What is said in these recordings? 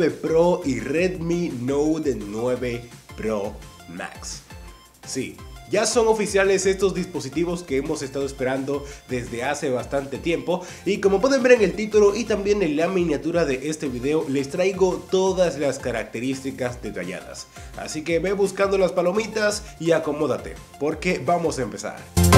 9 Pro y Redmi Note 9 Pro Max. Sí, ya son oficiales estos dispositivos que hemos estado esperando desde hace bastante tiempo y como pueden ver en el título y también en la miniatura de este video les traigo todas las características detalladas. Así que ve buscando las palomitas y acomódate porque vamos a empezar.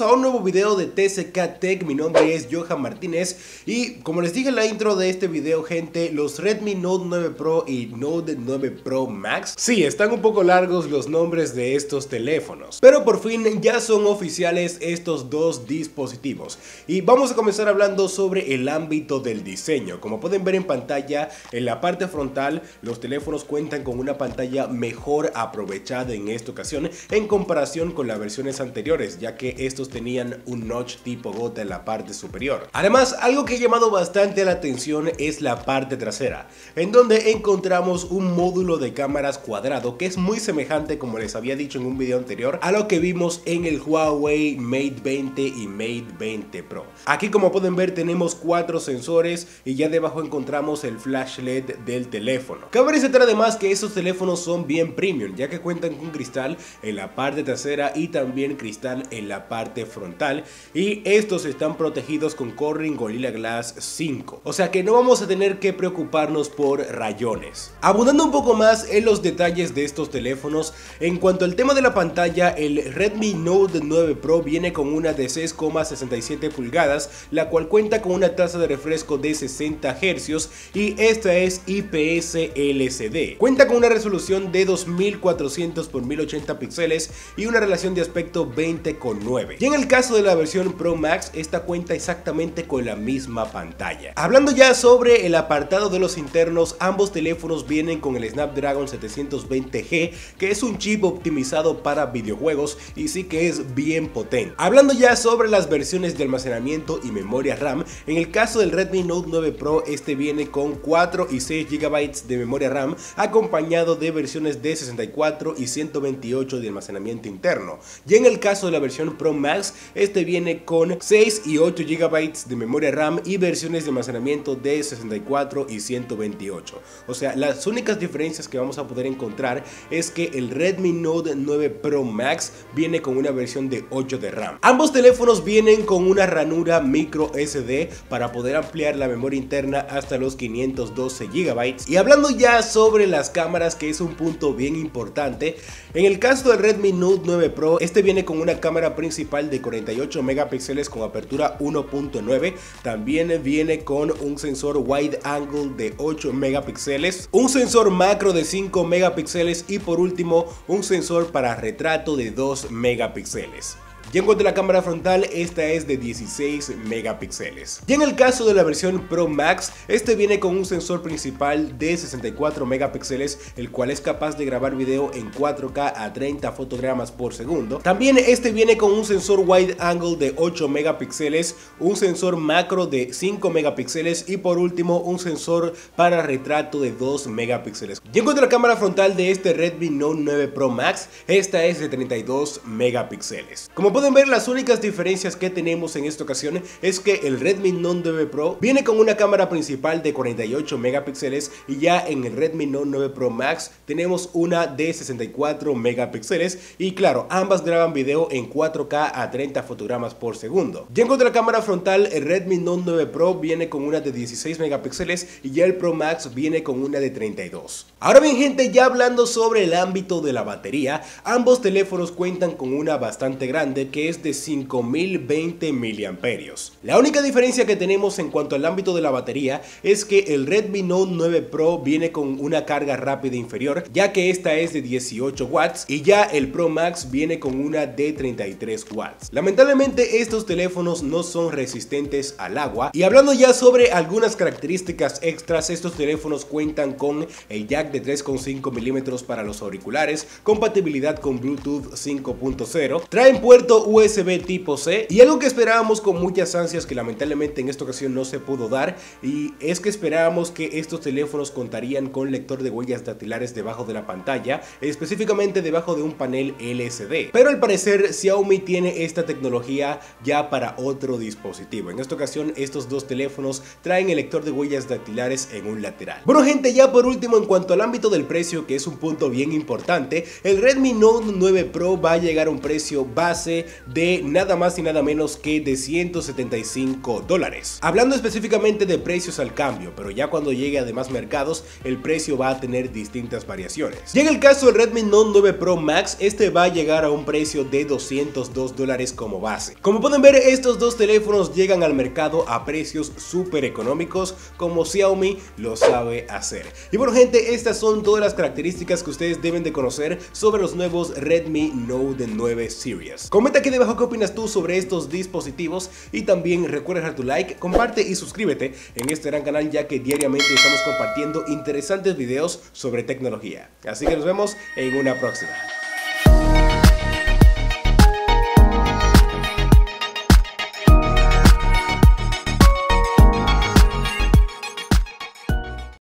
A un nuevo video de TCK Tech, mi nombre es Johan Martínez y como les dije en la intro de este video gente, los Redmi Note 9 Pro y Note 9 Pro Max, sí, están un poco largos los nombres de estos teléfonos, pero por fin ya son oficiales estos dos dispositivos. Y vamos a comenzar hablando sobre el ámbito del diseño, como pueden ver en pantalla, en la parte frontal los teléfonos cuentan con una pantalla mejor aprovechada en esta ocasión en comparación con las versiones anteriores, ya que estos tenían un notch tipo gota en la parte superior. Además, algo que ha llamado bastante la atención es la parte trasera, en donde encontramos un módulo de cámaras cuadrado que es muy semejante, como les había dicho en un video anterior, a lo que vimos en el Huawei Mate 20 y Mate 20 Pro. Aquí como pueden ver tenemos cuatro sensores y ya debajo encontramos el flash LED del teléfono. Cabe resaltar además que estos teléfonos son bien premium, ya que cuentan con cristal en la parte trasera y también cristal en la parte frontal y estos están protegidos con Corning Gorilla Glass 5. O sea que no vamos a tener que preocuparnos por rayones. Abundando un poco más en los detalles de estos teléfonos, en cuanto al tema de la pantalla, el Redmi Note 9 Pro viene con una de 6,67 pulgadas, la cual cuenta con una tasa de refresco de 60 Hz y esta es IPS LCD. Cuenta con una resolución de 2400 x 1080 píxeles y una relación de aspecto 20 con 9. Y en el caso de la versión Pro Max, esta cuenta exactamente con la misma pantalla. Hablando ya sobre el apartado de los internos, ambos teléfonos vienen con el Snapdragon 720G, que es un chip optimizado para videojuegos y sí que es bien potente. Hablando ya sobre las versiones de almacenamiento y memoria RAM, en el caso del Redmi Note 9 Pro, este viene con 4 y 6 GB de memoria RAM, acompañado de versiones de 64 y 128 de almacenamiento interno. Y en el caso de la versión Pro Max, este viene con 6 y 8 GB de memoria RAM y versiones de almacenamiento de 64 y 128. O sea, las únicas diferencias que vamos a poder encontrar es que el Redmi Note 9 Pro Max viene con una versión de 8 de RAM. Ambos teléfonos vienen con una ranura micro SD para poder ampliar la memoria interna hasta los 512 GB. Y hablando ya sobre las cámaras, que es un punto bien importante, en el caso del Redmi Note 9 Pro, este viene con una cámara principal de 48 megapíxeles con apertura 1.9. También viene con un sensor wide angle de 8 megapíxeles, un sensor macro de 5 megapíxeles y por último un sensor para retrato de 2 megapíxeles. Y en cuanto a la cámara frontal, esta es de 16 megapíxeles. Y en el caso de la versión Pro Max, este viene con un sensor principal de 64 megapíxeles, el cual es capaz de grabar video en 4K a 30 fotogramas por segundo. También este viene con un sensor wide angle de 8 megapíxeles, un sensor macro de 5 megapíxeles y por último un sensor para retrato de 2 megapíxeles. Y en cuanto a la cámara frontal de este Redmi Note 9 Pro Max, esta es de 32 megapíxeles. Como pueden ver, las únicas diferencias que tenemos en esta ocasión es que el Redmi Note 9 Pro viene con una cámara principal de 48 megapíxeles y ya en el Redmi Note 9 Pro Max tenemos una de 64 megapíxeles y claro, ambas graban video en 4K a 30 fotogramas por segundo. Ya en cuanto a la cámara frontal, el Redmi Note 9 Pro viene con una de 16 megapíxeles y ya el Pro Max viene con una de 32. Ahora bien gente, ya hablando sobre el ámbito de la batería, ambos teléfonos cuentan con una bastante grande que es de 5020 miliamperios. La única diferencia que tenemos en cuanto al ámbito de la batería es que el Redmi Note 9 Pro viene con una carga rápida inferior, ya que esta es de 18 watts y ya el Pro Max viene con una de 33 watts. Lamentablemente estos teléfonos no son resistentes al agua y hablando ya sobre algunas características extras, estos teléfonos cuentan con el jack de 3.5 milímetros para los auriculares, compatibilidad con Bluetooth 5.0, traen puerto USB tipo C y algo que esperábamos con muchas ansias que lamentablemente en esta ocasión no se pudo dar y es que esperábamos que estos teléfonos contarían con lector de huellas dactilares debajo de la pantalla, específicamente debajo de un panel LCD. Pero al parecer Xiaomi tiene esta tecnología ya para otro dispositivo. En esta ocasión estos dos teléfonos traen el lector de huellas dactilares en un lateral. Bueno gente, ya por último en cuanto al ámbito del precio, que es un punto bien importante, el Redmi Note 9 Pro va a llegar a un precio base de nada más y nada menos que de 175 dólares. Hablando específicamente de precios al cambio, pero ya cuando llegue a demás mercados, el precio va a tener distintas variaciones. Llega el caso del Redmi Note 9 Pro Max, este va a llegar a un precio de 202 dólares como base. Como pueden ver, estos dos teléfonos llegan al mercado a precios súper económicos como Xiaomi lo sabe hacer. Y bueno gente, estas son todas las características que ustedes deben de conocer sobre los nuevos Redmi Note 9 Series. Comenta aquí debajo qué opinas tú sobre estos dispositivos y también recuerda dejar tu like, comparte y suscríbete en este gran canal ya que diariamente estamos compartiendo interesantes videos sobre tecnología. Así que nos vemos en una próxima.